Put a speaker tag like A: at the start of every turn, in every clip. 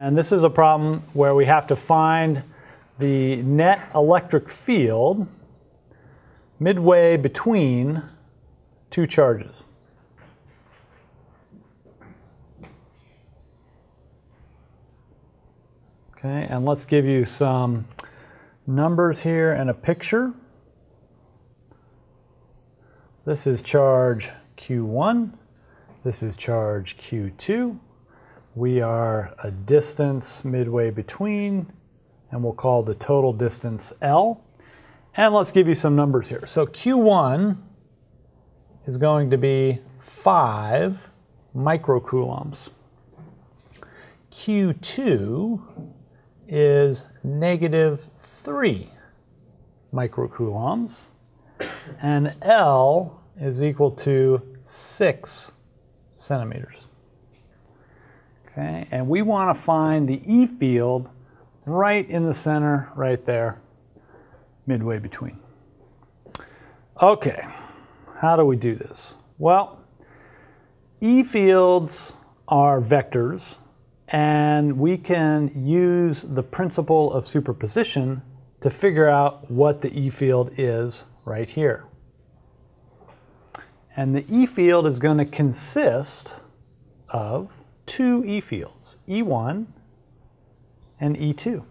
A: And this is a problem where we have to find the net electric field midway between two charges. Okay, and let's give you some numbers here and a picture. This is charge Q1. This is charge Q2. We are a distance midway between, and we'll call the total distance L. And let's give you some numbers here. So Q1 is going to be 5 microcoulombs. Q2 is negative 3 microcoulombs. And L is equal to 6 centimeters. Okay, and we want to find the E field right in the center, right there, midway between. Okay, how do we do this? Well, E fields are vectors, and we can use the principle of superposition to figure out what the E field is right here. And the E field is going to consist of two E fields, E1 and E2.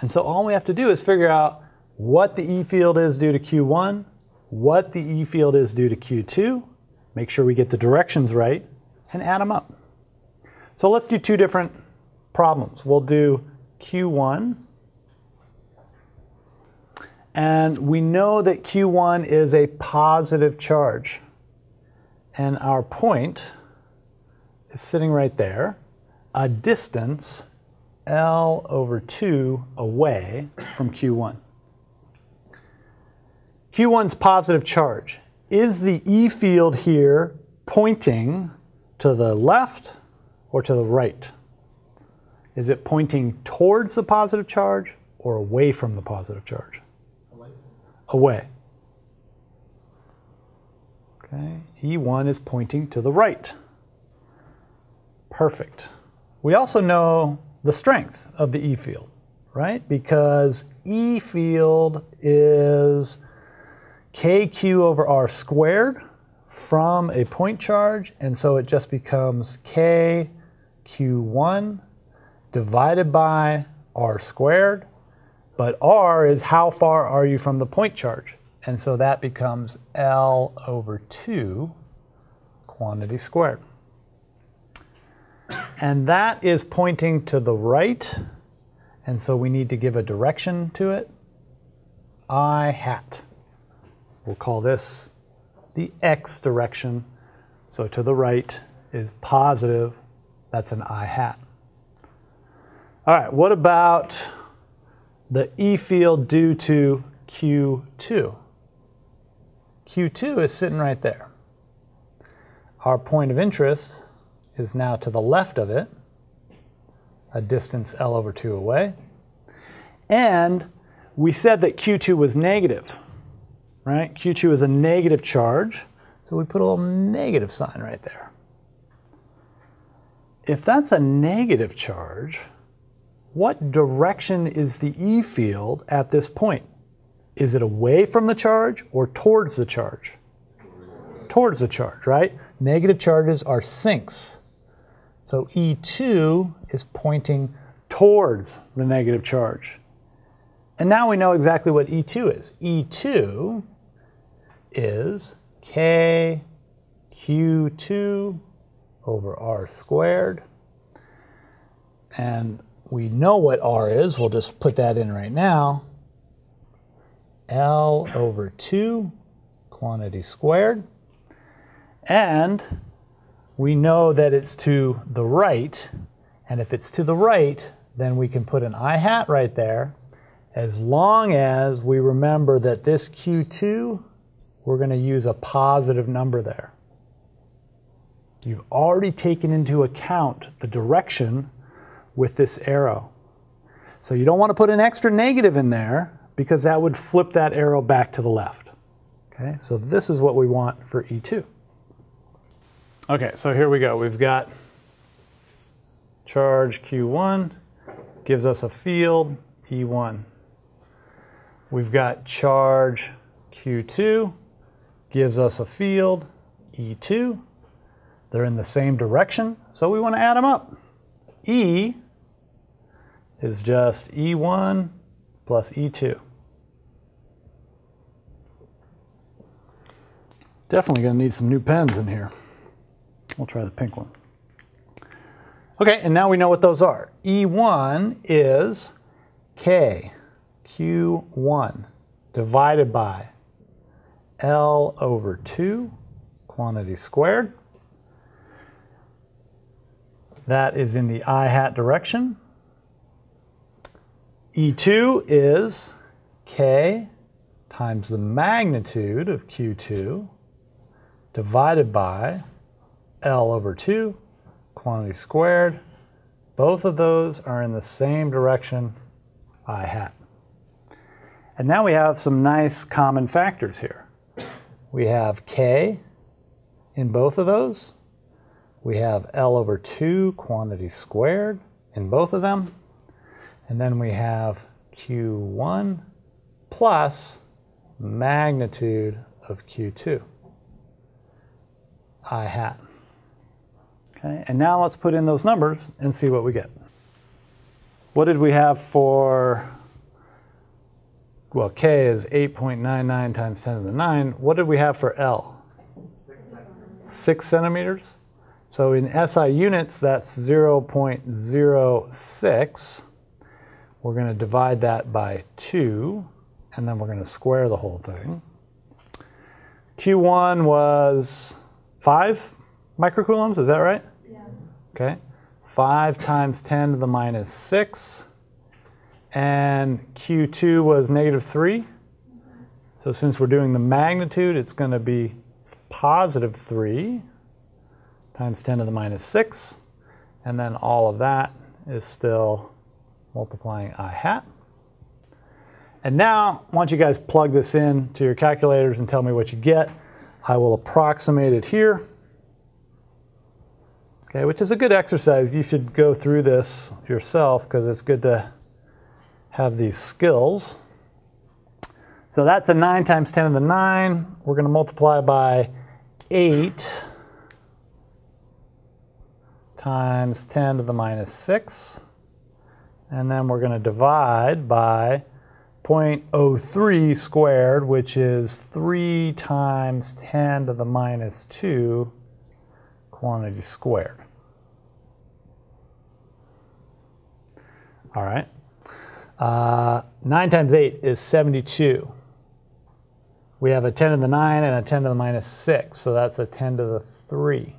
A: And so all we have to do is figure out what the E field is due to Q1, what the E field is due to Q2, make sure we get the directions right, and add them up. So let's do two different problems. We'll do Q1, and we know that Q1 is a positive charge. And our point is sitting right there, a distance L over 2 away from Q1. Q1's positive charge. Is the E field here pointing to the left or to the right? Is it pointing towards the positive charge or away from the positive charge? Away. Away. Okay, E1 is pointing to the right. Perfect. We also know the strength of the E field, right? Because E field is kq over r squared from a point charge, and so it just becomes k q1 divided by r squared, but r is how far are you from the point charge, and so that becomes L over 2 quantity squared. And that is pointing to the right, and so we need to give a direction to it. I hat. We'll call this the x direction. So to the right is positive. That's an I hat. All right, what about the E field due to Q2? Q2 is sitting right there. Our point of interest is now to the left of it, a distance L over 2 away. And we said that Q2 was negative, right? Q2 is a negative charge, so we put a little negative sign right there. If that's a negative charge, what direction is the E field at this point? Is it away from the charge or towards the charge? Towards the charge, right? Negative charges are sinks. So E2 is pointing towards the negative charge. And now we know exactly what E2 is. E2 is K Q2 over R squared. And we know what R is. We'll just put that in right now. L over 2 quantity squared. And we know that it's to the right, and if it's to the right, then we can put an I hat right there, as long as we remember that this Q2, we're going to use a positive number there. You've already taken into account the direction with this arrow. So you don't want to put an extra negative in there because that would flip that arrow back to the left. Okay, so this is what we want for E2. Okay, so here we go. We've got charge Q1 gives us a field E1. We've got charge Q2 gives us a field E2. They're in the same direction, so we want to add them up. E is just E1 plus E2. Definitely going to need some new pens in here. We'll try the pink one. Okay, and now we know what those are. E1 is K, Q1, divided by L over 2, quantity squared. That is in the I hat direction. E2 is K times the magnitude of Q2 divided by L over 2, quantity squared. Both of those are in the same direction, I hat. And now we have some nice common factors here. We have K in both of those. We have L over 2 quantity squared in both of them. And then we have Q1 plus magnitude of Q2. I hat. Okay, and now let's put in those numbers and see what we get. What did we have for, well, K is 8.99 times 10 to the 9. What did we have for L? Six centimeters. So in SI units, that's 0.06. We're going to divide that by 2, and then we're going to square the whole thing. Q1 was five microcoulombs, is that right? Okay. Five times 10 to the minus six. And Q2 was negative three. So since we're doing the magnitude, it's going to be positive three times 10 to the minus six. And then all of that is still multiplying I hat. And now, once you guys plug this in to your calculators and tell me what you get. I will approximate it here. Okay, which is a good exercise. You should go through this yourself because it's good to have these skills. So that's a 9 times 10 to the 9. We're going to multiply by 8 times 10 to the minus 6. And then we're going to divide by 0.03 squared, which is 3 times 10 to the minus 2 quantity squared. All right. Uh, 9 times 8 is 72. We have a 10 to the 9 and a 10 to the minus 6, so that's a 10 to the 3.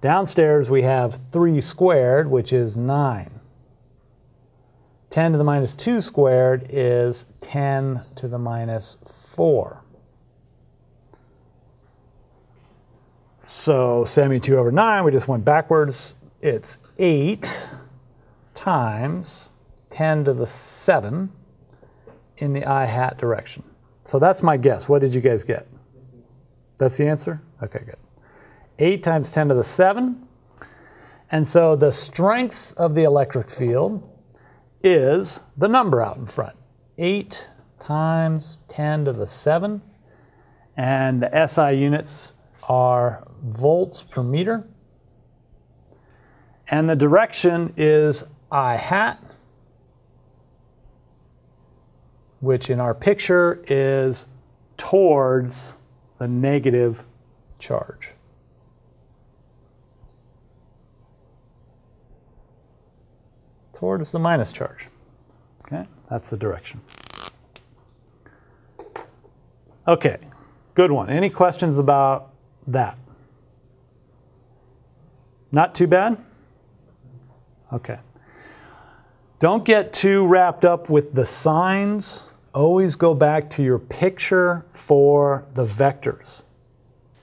A: Downstairs we have 3 squared, which is 9. 10 to the minus 2 squared is 10 to the minus 4. So 72 over 9, we just went backwards. It's 8 times 10 to the 7 in the I hat direction. So that's my guess. What did you guys get? That's the answer? Okay, good. 8 times 10 to the 7. And so the strength of the electric field is the number out in front. 8 times 10 to the 7. And the SI units are volts per meter. And the direction is I hat, which in our picture is towards the negative charge. towards the minus charge. Okay, that's the direction. Okay, good one. Any questions about that? Not too bad? Okay. Don't get too wrapped up with the signs. Always go back to your picture for the vectors.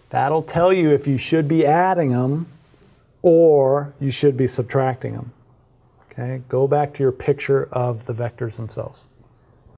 A: That'll tell you if you should be adding them or you should be subtracting them. Okay, go back to your picture of the vectors themselves.